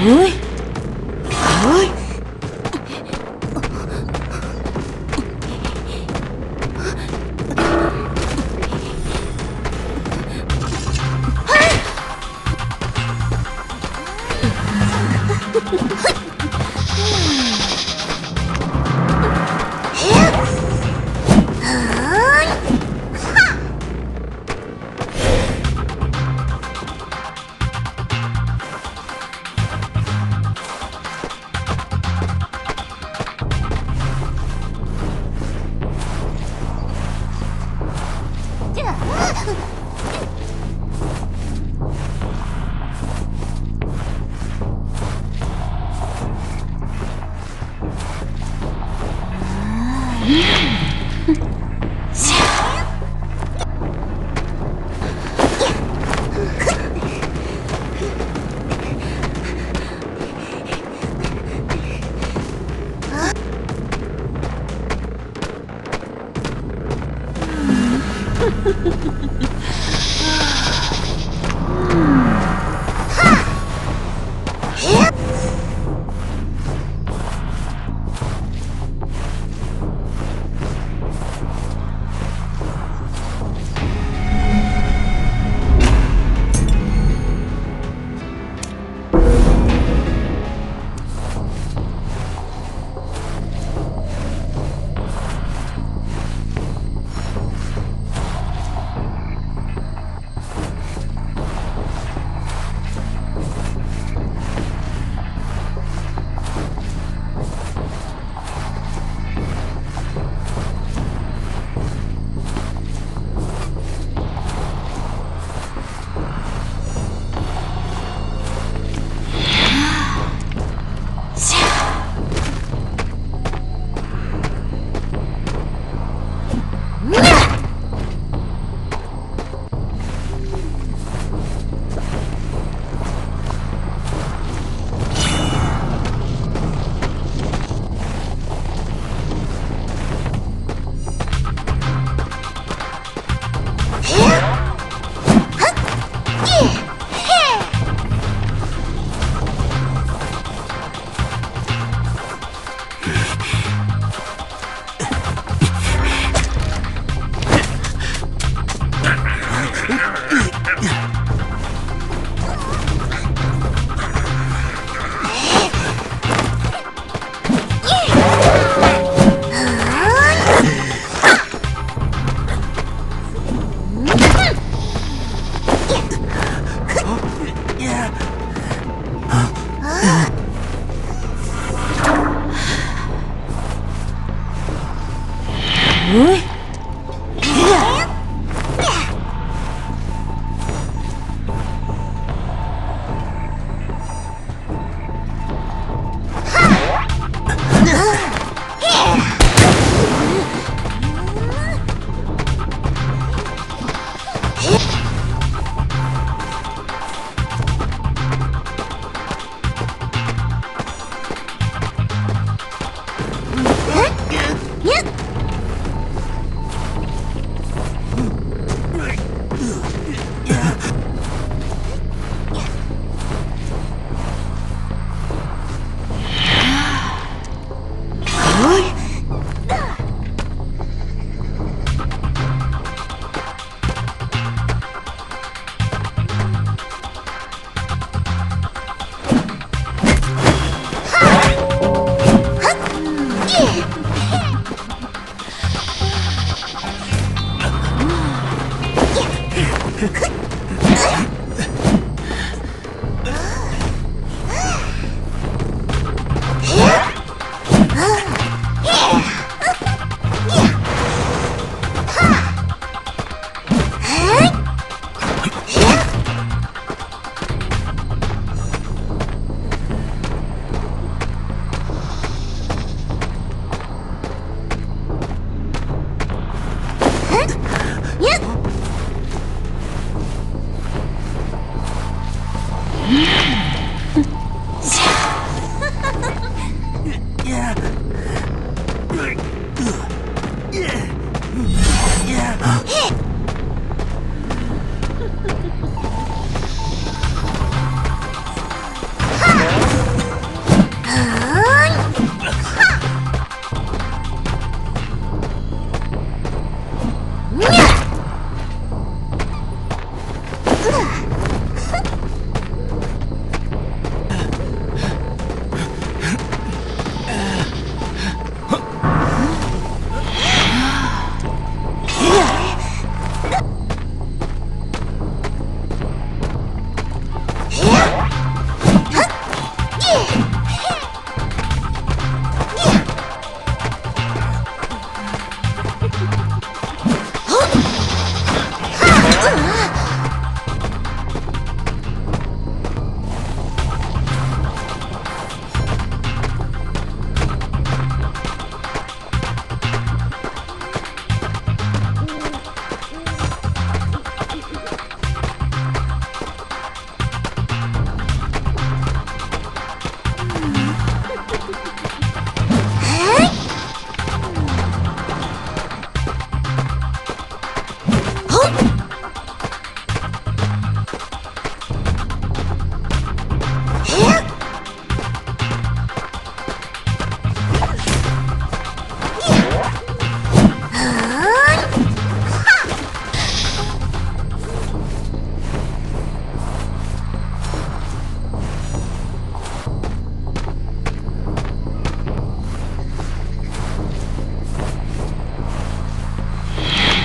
Really?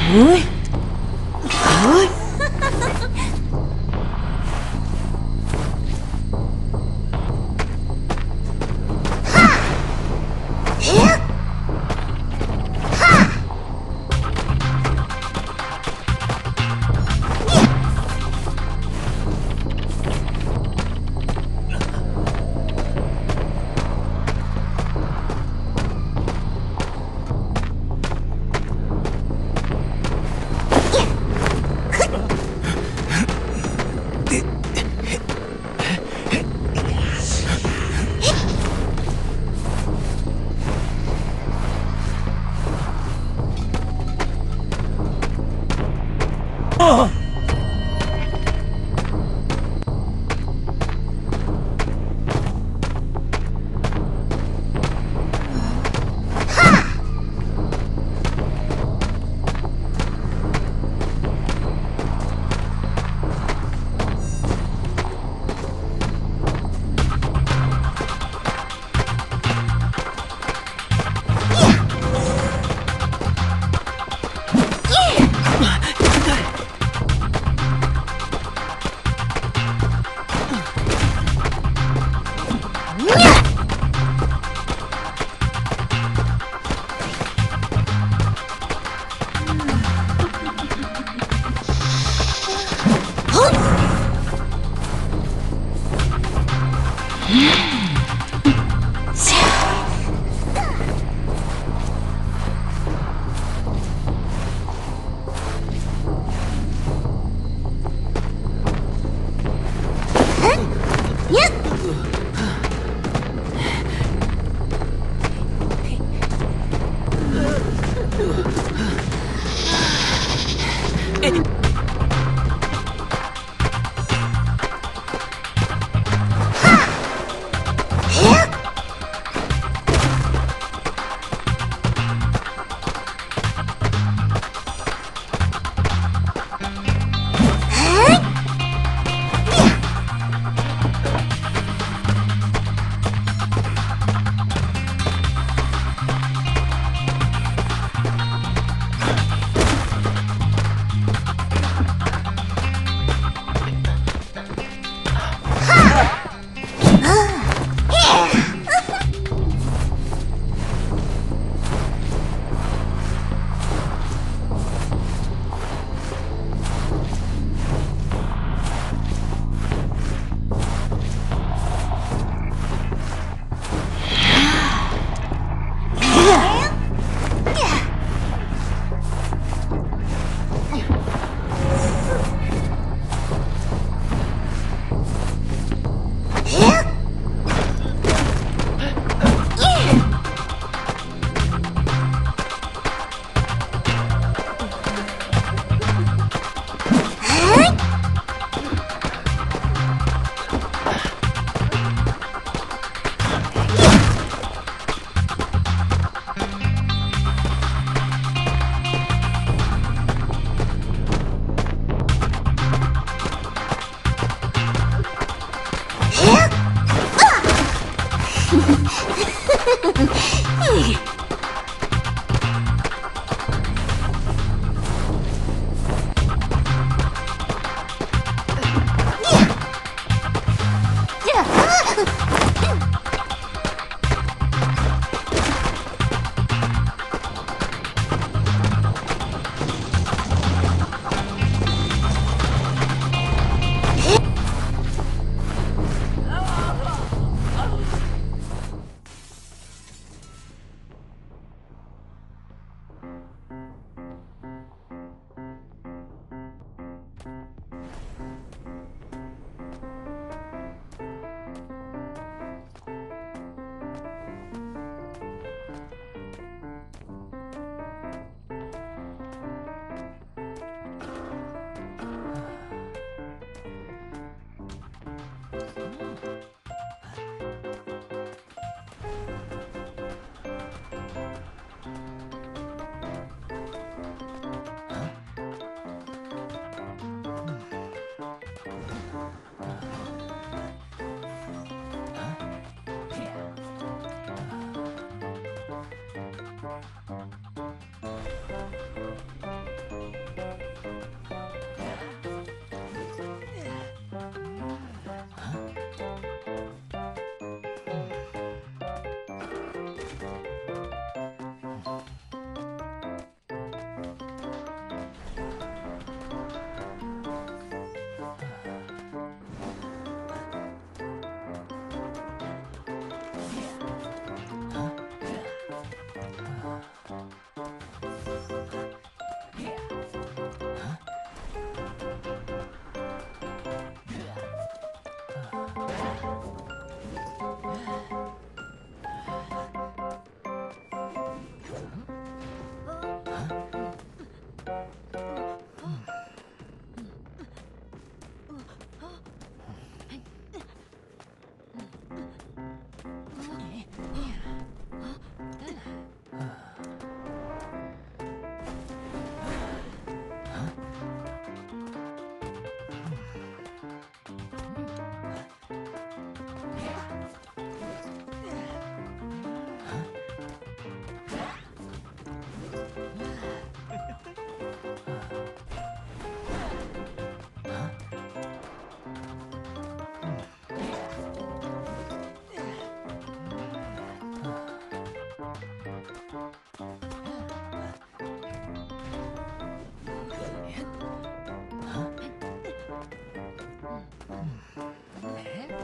はい。はい。Эй!